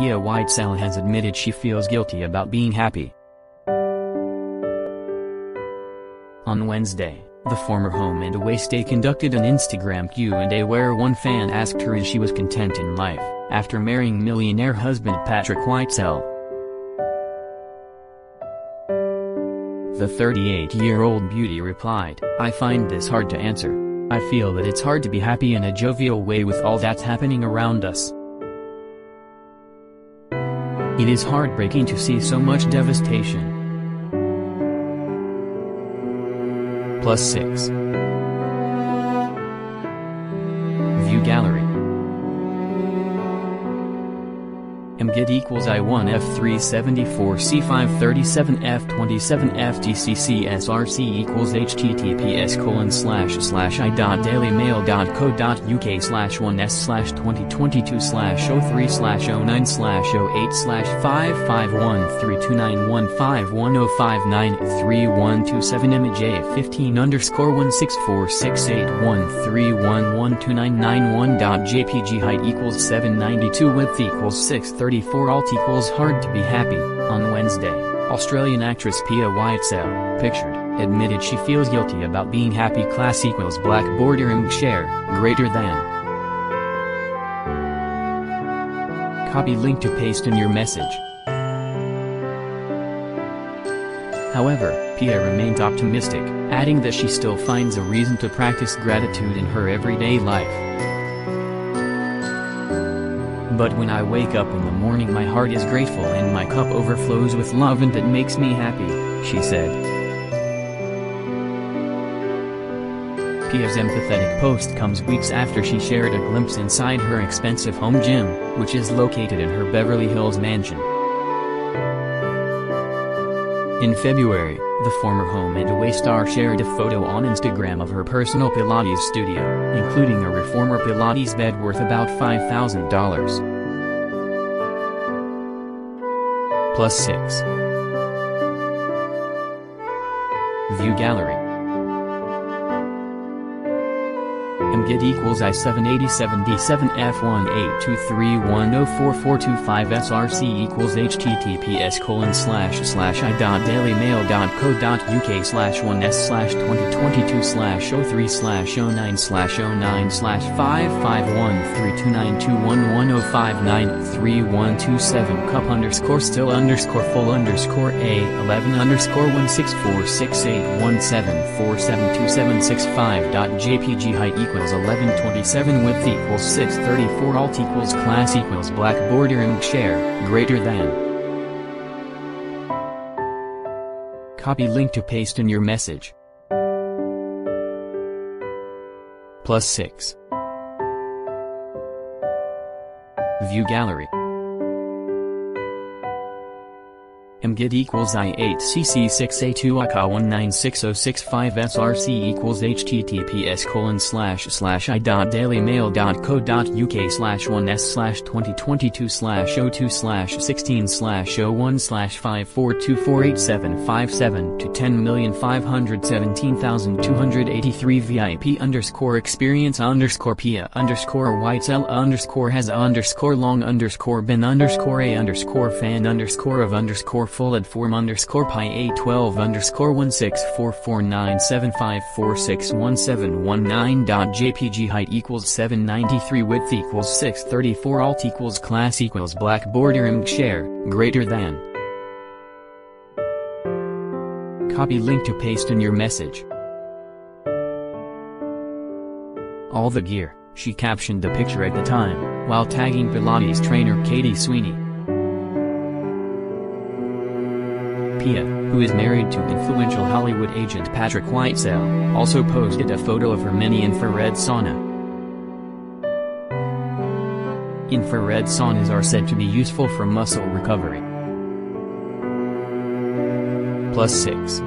Pia Whitesell has admitted she feels guilty about being happy. On Wednesday, the former home and away stay conducted an Instagram Q&A where one fan asked her if she was content in life, after marrying millionaire husband Patrick Whitesell. The 38-year-old beauty replied, I find this hard to answer. I feel that it's hard to be happy in a jovial way with all that's happening around us. It is heartbreaking to see so much devastation. Plus 6. View Gallery MGIT equals I1 F374 C537 F27 FTCC SRC equals https colon slash slash i.dailymail.co.uk slash 1s slash 2022 slash 03 slash 09 slash 08 slash 55132915105933127 image a 15 underscore 1646813112991.jpg height equals 792 width equals 630 34 alt equals hard to be happy. On Wednesday, Australian actress Pia Whitesell, pictured, admitted she feels guilty about being happy class equals black border and share, greater than. Copy link to paste in your message. However, Pia remained optimistic, adding that she still finds a reason to practice gratitude in her everyday life. But when I wake up in the morning my heart is grateful and my cup overflows with love and that makes me happy, she said. Pia's empathetic post comes weeks after she shared a glimpse inside her expensive home gym, which is located in her Beverly Hills mansion. In February, the former home and away star shared a photo on Instagram of her personal Pilates studio, including a reformer Pilates bed worth about $5,000. Plus 6. View Gallery MGIT equals I-787D7F182310445 SRC equals https colon slash slash i.dailymail.co.uk slash 1s slash 2022 slash 03 slash 09 slash 09 slash 55132921105933127 cup underscore still underscore full underscore a 11 underscore 16468174727765 dot JPG height equals 1127 width equals 634 alt equals class equals black border and share, greater than. Copy link to paste in your message. Plus 6. View Gallery MGIT equals I8CC6A2AK196065 SRC equals https colon slash slash i.dailymail.co.uk slash 1s slash 2022 slash 02 slash 16 slash 01 slash 5424877 to 10517283 VIP underscore experience underscore Pia underscore Whitesell underscore has underscore long underscore Ben underscore A underscore fan underscore of underscore full at form underscore pi a12 underscore 1644975461719.jpg height equals 793 width equals 634 alt equals class equals black border and share, greater than. Copy link to paste in your message. All the gear, she captioned the picture at the time, while tagging Pilates trainer Katie Sweeney. Pia, who is married to influential Hollywood agent Patrick Whitesell, also posted a photo of her mini infrared sauna. Infrared saunas are said to be useful for muscle recovery. Plus 6.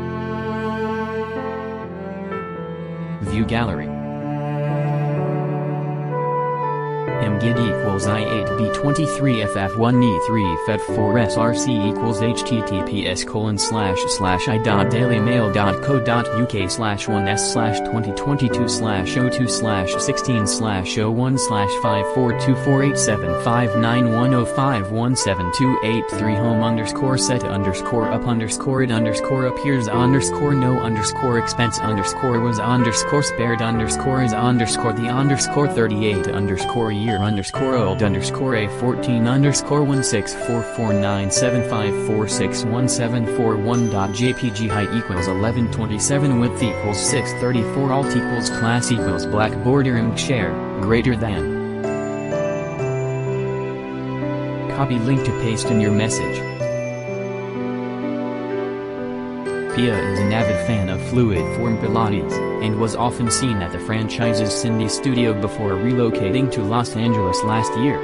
View Gallery mgid equals i8b23ff1e3 fed4 src equals https colon slash slash i.dailymail.co.uk slash 1s slash 2022 slash 02 slash 16 slash 01 slash 542487591051728 home underscore set underscore up underscore it underscore appears underscore no underscore expense underscore was underscore spared underscore is underscore the underscore 38 underscore year underscore old underscore a 14 underscore 1644975461741.jpg height equals 1127 width equals 634 alt equals class equals black border img share greater than. Copy link to paste in your message. Pia is an avid fan of fluid form Pilates, and was often seen at the franchise's Sydney studio before relocating to Los Angeles last year.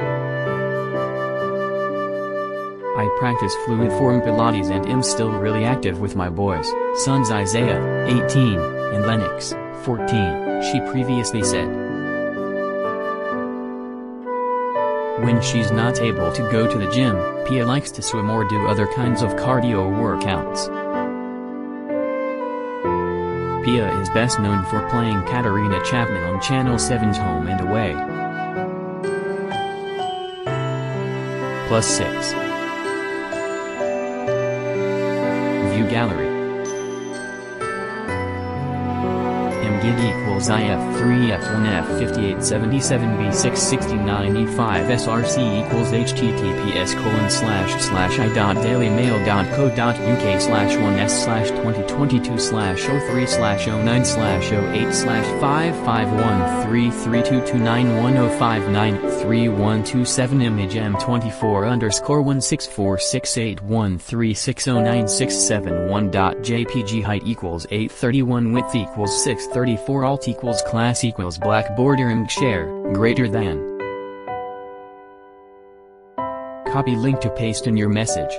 I practice fluid form Pilates and am still really active with my boys, sons Isaiah, 18, and Lennox, 14, she previously said. When she's not able to go to the gym, Pia likes to swim or do other kinds of cardio workouts. Pia is best known for playing Katarina Chapman on Channel 7's Home and Away. Plus 6. View Gallery. Mgid equals if3f1f5877b669e5 src equals https colon slash slash i.dailymail.co.uk slash 1s slash 2022 slash 03 slash 09 slash 08 slash 55133229105933127 image m24 underscore 1646813609671.jpg height equals 831 width equals 634 alt equals class equals black border img share greater than. Copy link to paste in your message